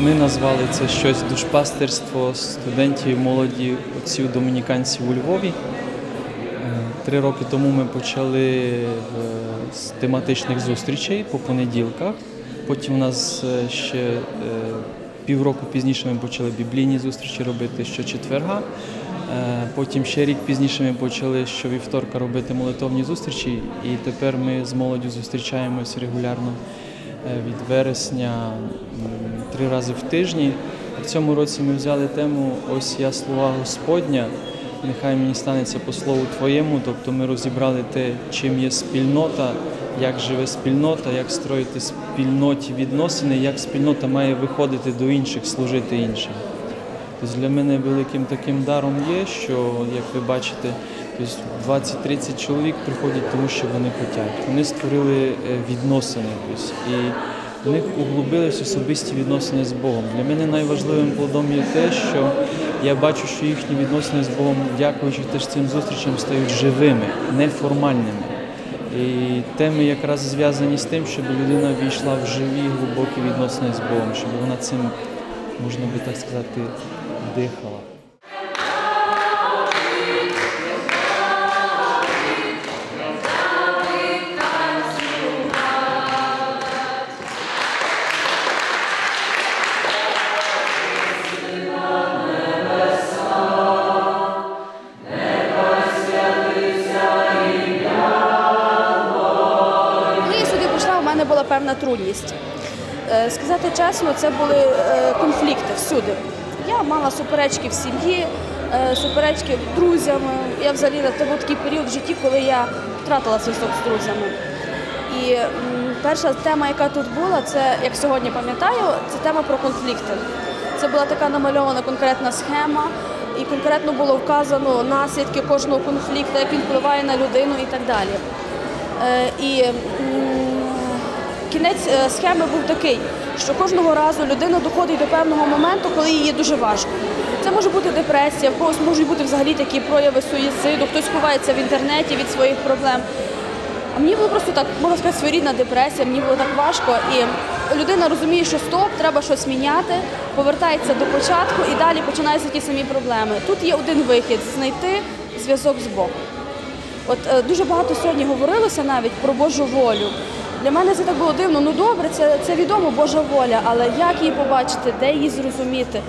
Ми назвали це щось душпастерство студентів молоді отців домініканців у Львові. Е, Три роки тому ми почали е, з тематичних зустрічей по понеділках. Потім у нас е, ще півроку пізніше ми почали біблійні зустрічі робити щочетверга. Потім ще рік пізніше ми почали щовівторка робити молитовні зустрічі, і тепер ми з молоддю зустрічаємось регулярно від вересня три рази в тижні. В цьому році ми взяли тему Ось я слова Господня. Нехай мені станеться по слову Твоєму. Тобто ми розібрали те, чим є спільнота, як живе спільнота, як строїти спільноті відносини, як спільнота має виходити до інших, служити іншим. Тобто для мене великим таким даром є, що, як ви бачите, тобто 20-30 чоловік приходять тому, що вони хочуть. Вони створили е, відносини і в них углубились особисті відносини з Богом. Для мене найважливим плодом є те, що я бачу, що їхні відносини з Богом, дякуючи теж цим зустрічам, стають живими, неформальними. І теми якраз зв'язані з тим, щоб людина війшла в живі, глибокі відносини з Богом, щоб вона цим, можна би так сказати, дихала. Мене була певна трудність. Е, Сказати чесно, це були е, конфлікти всюди. Я мала суперечки в сім'ї, е, суперечки з друзями. Я взагалі це був такий період в житті, коли я втратила зв'язок з друзями. І перша тема, яка тут була, це як сьогодні пам'ятаю, це тема про конфлікти. Це була така намальована конкретна схема, і конкретно було вказано наслідки кожного конфлікту, як він впливає на людину і так далі. І кінець е, схеми був такий, що кожного разу людина доходить до певного моменту, коли їй дуже важко. Це може бути депресія, в когось можуть бути взагалі такі прояви суїциду, хтось ховається в інтернеті від своїх проблем. А мені було просто так, можна сказати, своєрідна депресія, мені було так важко. І людина розуміє, що стоп, треба щось міняти, повертається до початку і далі починаються ті самі проблеми. Тут є один вихід знайти зв'язок з Богом. От е, дуже багато сьогодні говорилося навіть про Божу волю. Для мене це так було дивно. Ну добре, це, це відомо Божа воля, але як її побачити, де її зрозуміти?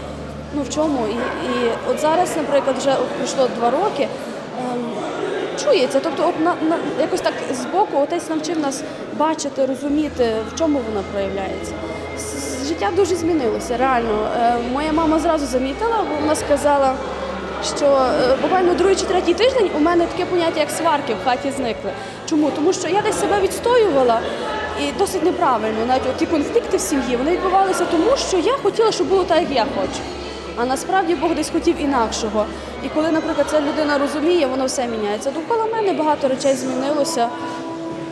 Ну в чому? І, і от зараз, наприклад, вже от пройшло два роки. ем, чується, тобто, от на, на якось так збоку отець навчив нас бачити, розуміти, в чому вона проявляється. Життя дуже змінилося, реально. Е, моя мама зразу замітила, бо вона сказала, що е, буквально другий чи третій тиждень у мене таке поняття, як сварки в хаті зникли. Чому? Тому що я десь себе відстоювала і досить неправильно. Навіть ті конфлікти в сім'ї вони відбувалися тому, що я хотіла, щоб було так, як я хочу. А насправді Бог десь хотів інакшого. І коли, наприклад, ця людина розуміє, воно все міняється. Довкола мене багато речей змінилося.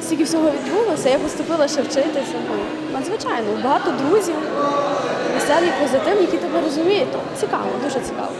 Стільки всього відбулося, я поступила ще вчитися. Ну, надзвичайно, багато друзів, веселі, позитивні, які тебе розуміють. Цікаво, дуже цікаво.